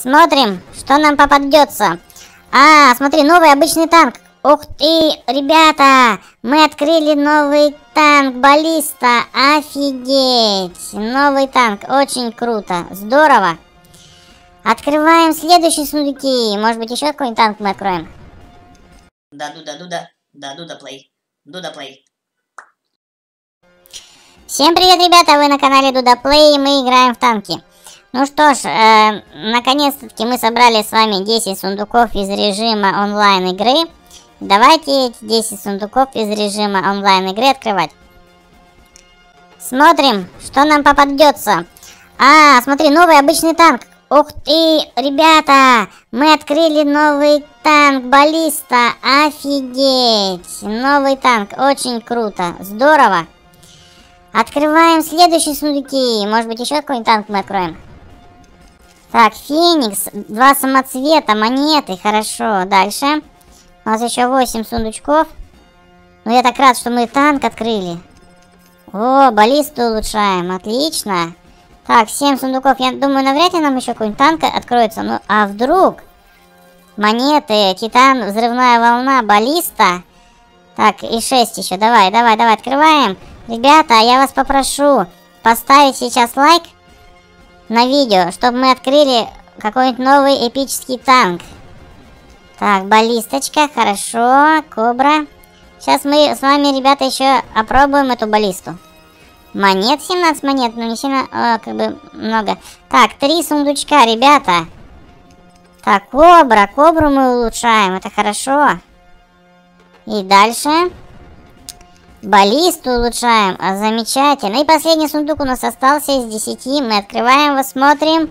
Смотрим, что нам попадется. А, смотри, новый обычный танк. Ух ты, ребята, мы открыли новый танк баллиста. Офигеть. Новый танк, очень круто, здорово. Открываем следующие сундуки. Может быть, еще какой-нибудь танк мы откроем? Да, Дуда, Дуда, да, Дуда Плей, Дуда Плей. Всем привет, ребята, вы на канале Дуда Плей, и мы играем в танки. Ну что ж, э, наконец-таки мы собрали с вами 10 сундуков из режима онлайн игры. Давайте эти 10 сундуков из режима онлайн игры открывать. Смотрим, что нам попадется. А, смотри, новый обычный танк. Ух ты, ребята, мы открыли новый танк баллиста. Офигеть, новый танк, очень круто, здорово. Открываем следующие сундуки. Может быть, еще какой-нибудь танк мы откроем? Так, Феникс, два самоцвета, монеты, хорошо. Дальше. У нас еще 8 сундучков. Ну, я так рад, что мы танк открыли. О, баллисту улучшаем, отлично. Так, 7 сундуков. Я думаю, навряд ли нам еще какой-нибудь танк откроется. Ну, а вдруг? Монеты, титан, взрывная волна, баллиста. Так, и 6 еще. Давай, давай, давай, открываем. Ребята, я вас попрошу поставить сейчас лайк на видео, чтобы мы открыли какой-нибудь новый эпический танк. Так, баллисточка, хорошо, кобра. Сейчас мы с вами, ребята, еще опробуем эту баллисту. Монет 17 монет, но не сильно, о, как бы много. Так, три сундучка, ребята. Так, кобра, кобру мы улучшаем, это хорошо. И дальше. Баллисту улучшаем. А, замечательно. И последний сундук у нас остался из 10. Мы открываем его, смотрим.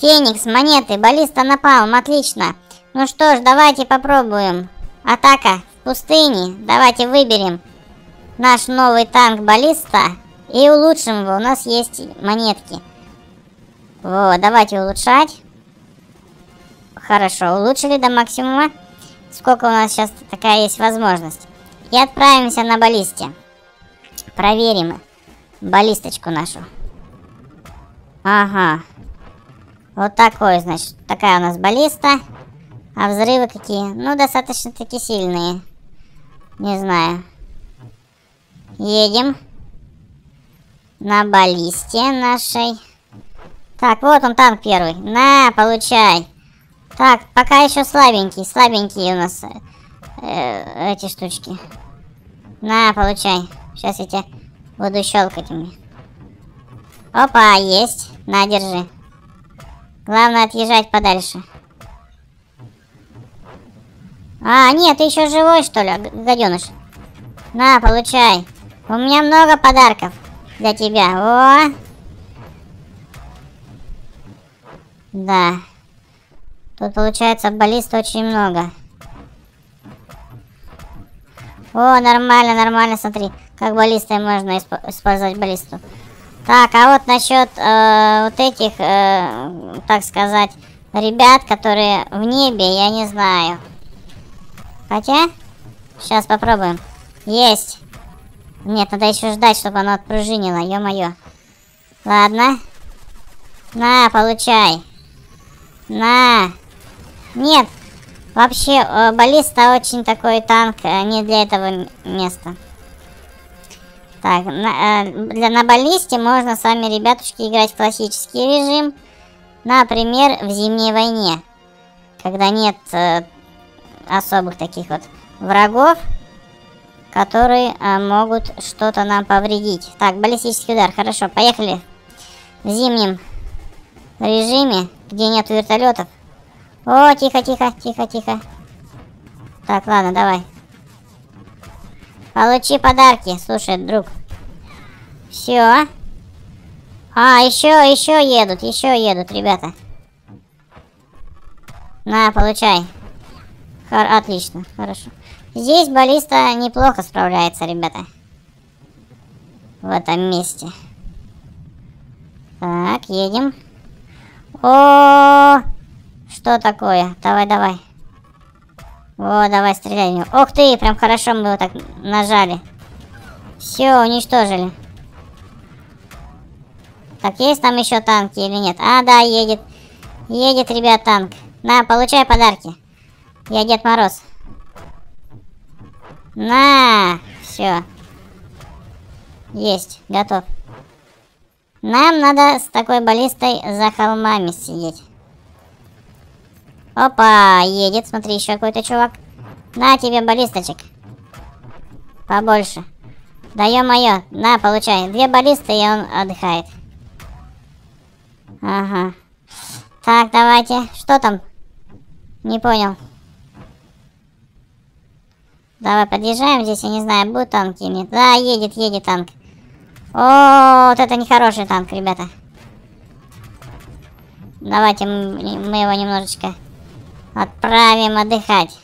Феникс, монеты, баллиста напалм. Отлично. Ну что ж, давайте попробуем. Атака в пустыне. Давайте выберем наш новый танк баллиста. И улучшим его. У нас есть монетки. Вот, давайте улучшать. Хорошо, улучшили до максимума. Сколько у нас сейчас такая есть возможность. И отправимся на баллисте. Проверим баллисточку нашу. Ага. Вот такой, значит. Такая у нас баллиста. А взрывы какие? Ну, достаточно таки сильные. Не знаю. Едем. На баллисте нашей. Так, вот он танк первый. На, получай. Так, пока еще слабенький. Слабенькие у нас э, эти штучки. На, получай. Сейчас я тебя буду щелкать мне. Опа, есть. На, держи. Главное отъезжать подальше. А, нет, ты еще живой, что ли, гаденыш? На, получай. У меня много подарков для тебя. О! Да. Тут получается баллист очень много. О, нормально, нормально, смотри. Как баллистой можно исп использовать баллисту. Так, а вот насчет э, вот этих, э, так сказать, ребят, которые в небе, я не знаю. Хотя, сейчас попробуем. Есть. Нет, надо еще ждать, чтобы оно отпружинило, ё-моё. Ладно. На, получай. На. Нет, Вообще, э, баллиста очень такой танк, э, не для этого места. Так, на, э, для, на баллисте можно с вами, ребятушки, играть в классический режим. Например, в Зимней войне. Когда нет э, особых таких вот врагов, которые э, могут что-то нам повредить. Так, баллистический удар, хорошо, поехали. В зимнем режиме, где нет вертолетов. О, тихо, тихо, тихо, тихо. Так, ладно, давай. Получи подарки, слушай, друг. Все. А, еще, еще едут, еще едут, ребята. На, получай. Хор отлично, хорошо. Здесь баллиста неплохо справляется, ребята. В этом месте. Так, едем. О, -о, -о, -о! Что такое? Давай, давай. О, давай, стреляй в. Ух ты, прям хорошо мы его так нажали. Все, уничтожили. Так, есть там еще танки или нет? А, да, едет. Едет, ребят, танк. На, получай подарки. Я Дед Мороз. На, все. Есть, готов. Нам надо с такой баллистой за холмами сидеть. Опа, едет, смотри, еще какой-то чувак. На тебе баллисточек. Побольше. Да ё-моё, на, получай. Две баллисты, и он отдыхает. Ага. Так, давайте. Что там? Не понял. Давай подъезжаем здесь, я не знаю, будет танк или нет. Да, едет, едет танк. О, вот это нехороший танк, ребята. Давайте мы его немножечко отправим отдыхать.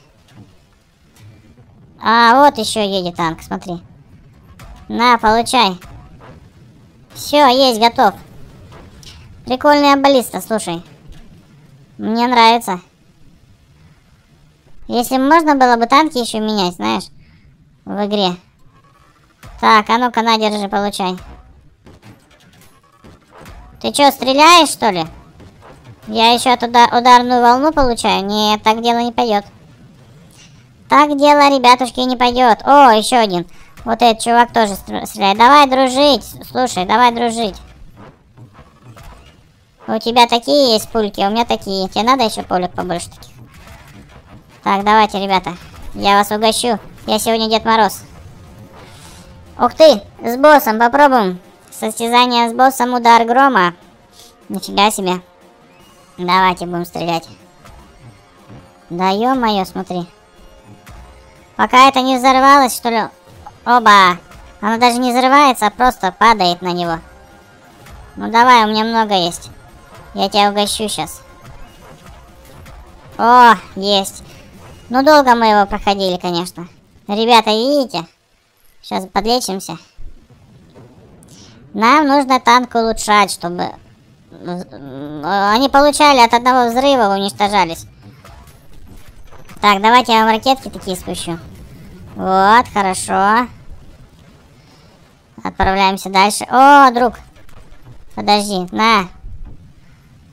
А, вот еще едет танк, смотри. На, получай. Все, есть, готов. Прикольная баллиста, слушай. Мне нравится. Если можно было бы танки еще менять, знаешь, в игре. Так, а ну-ка, на, держи, получай. Ты что, стреляешь, что ли? Я еще туда ударную волну получаю? Нет, так дело не пойдет. Так дело, ребятушки, не пойдет. О, еще один. Вот этот чувак тоже стреляет. Давай дружить. Слушай, давай дружить. У тебя такие есть пульки, у меня такие. Тебе надо еще пулек побольше таких? Так, давайте, ребята. Я вас угощу. Я сегодня Дед Мороз. Ух ты, с боссом попробуем. Состязание с боссом удар грома. Нифига себе. Давайте будем стрелять. Да ё-моё, смотри. Пока это не взорвалось, что ли? Оба! Оно даже не взрывается, а просто падает на него. Ну давай, у меня много есть. Я тебя угощу сейчас. О, есть. Ну долго мы его проходили, конечно. Ребята, видите? Сейчас подлечимся. Нам нужно танк улучшать, чтобы... Они получали от одного взрыва, уничтожались. Так, давайте я вам ракетки такие спущу. Вот, хорошо. Отправляемся дальше. О, друг. Подожди, на.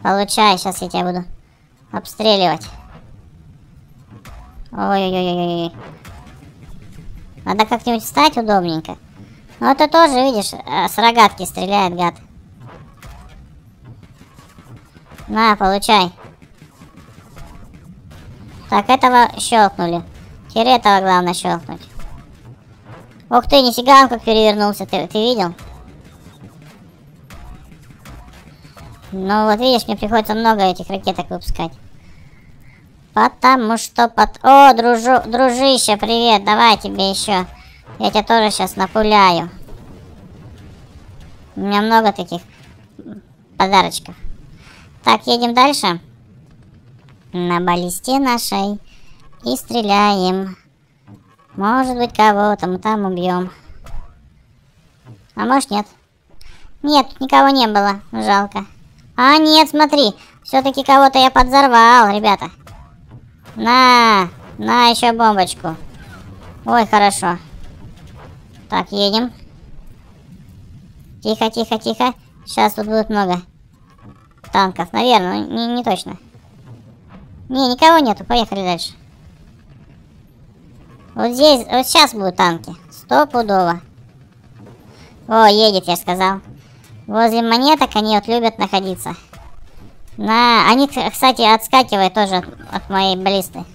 Получай, сейчас я тебя буду обстреливать. Ой-ой-ой-ой. Надо как-нибудь встать удобненько. Ну, это тоже, видишь, э, с рогатки стреляет, гад. На, получай. Так, этого щелкнули. Теперь этого главное щелкнуть. Ух ты, нифига он как перевернулся, ты, ты видел? Ну вот видишь, мне приходится много этих ракеток выпускать. Потому что под... О, дружу... дружище, привет, давай тебе еще. Я тебя тоже сейчас напуляю. У меня много таких подарочков. Так, едем дальше на баллисте нашей и стреляем. Может быть, кого-то мы там убьем. А может, нет. Нет, никого не было. Жалко. А, нет, смотри. Все-таки кого-то я подзорвал, ребята. На, на еще бомбочку. Ой, хорошо. Так, едем. Тихо, тихо, тихо. Сейчас тут будет много танков. Наверное, не, не точно. Не, никого нету, поехали дальше. Вот здесь, вот сейчас будут танки. Стопудово. О, едет, я сказал. Возле монеток они вот любят находиться. На, они, кстати, отскакивают тоже от, от моей баллисты.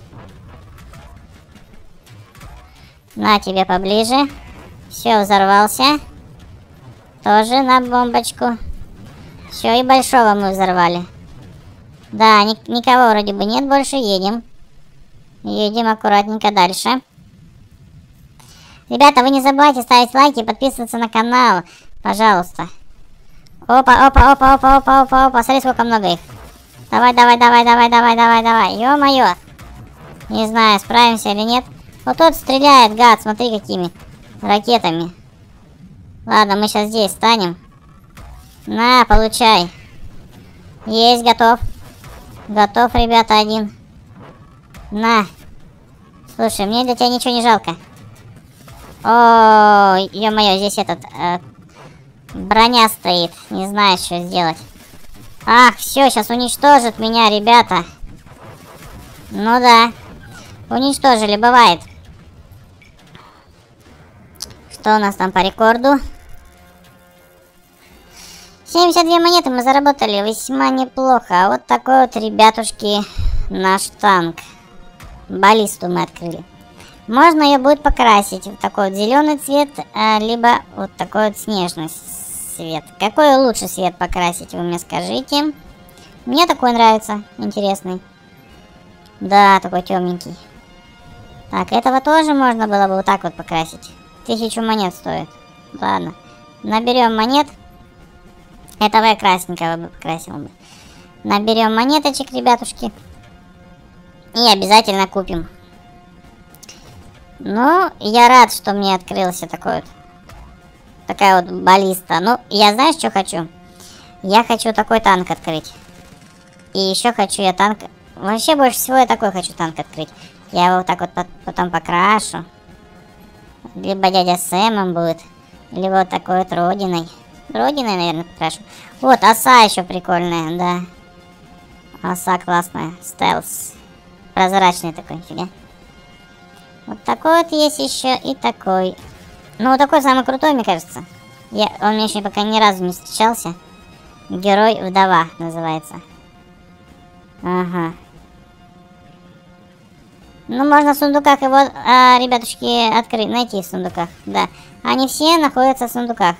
На тебе поближе. Все, взорвался. Тоже на бомбочку. Все, и большого мы взорвали. Да, ни никого вроде бы нет больше. Едем. Едем аккуратненько дальше. Ребята, вы не забывайте ставить лайки и подписываться на канал. Пожалуйста. Опа, опа, опа, опа, опа, опа, опа. Смотри, сколько много их. Давай, давай, давай, давай, давай, давай, давай. Ё-моё. Не знаю, справимся или нет. Вот тот стреляет, гад, смотри какими ракетами. Ладно, мы сейчас здесь станем. На, получай. Есть, готов. Готов, ребята, один. На. Слушай, мне для тебя ничего не жалко. О, ё-моё, здесь этот... Э, броня стоит. Не знаю, что сделать. Ах, все, сейчас уничтожит меня, ребята. Ну да. Уничтожили, бывает. Что у нас там по рекорду? 72 монеты мы заработали, весьма неплохо. А вот такой вот, ребятушки, наш танк. Баллисту мы открыли. Можно ее будет покрасить в такой вот зеленый цвет, а, либо вот такой вот снежный цвет. Какой лучше цвет покрасить, вы мне скажите. Мне такой нравится, интересный. Да, такой темненький. Так, этого тоже можно было бы вот так вот покрасить. Тысячу монет стоит. Ладно. Наберем монет. Этого я красненького бы покрасил бы. Наберем монеточек, ребятушки. И обязательно купим. Ну, я рад, что мне открылся такой вот. Такая вот баллиста. Ну, я знаешь, что хочу? Я хочу такой танк открыть. И еще хочу я танк... Вообще, больше всего я такой хочу танк открыть. Я его вот так вот потом покрашу. Либо дядя Сэмом будет. Либо вот такой вот родиной. Родиной, наверное, покрашу. Вот, оса еще прикольная, да. Оса классная. Стелс. Прозрачный такой, нифига. Вот такой вот есть еще и такой. Ну, такой самый крутой, мне кажется. Я, он мне еще пока ни разу не встречался. Герой-вдова называется. Ага. Ну, можно в сундуках его, а, ребятушки, открыть, найти в сундуках. Да. Они все находятся в сундуках.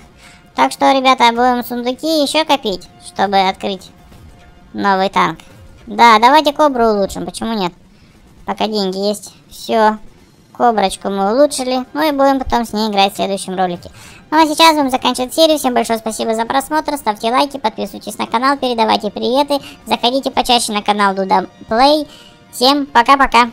Так что, ребята, будем сундуки еще копить, чтобы открыть новый танк. Да, давайте кобру улучшим, почему нет? Пока деньги есть. Все. Коброчку мы улучшили. Ну и будем потом с ней играть в следующем ролике. Ну а сейчас будем заканчивать серию. Всем большое спасибо за просмотр. Ставьте лайки, подписывайтесь на канал, передавайте приветы. Заходите почаще на канал Дуда Плей. Всем пока-пока.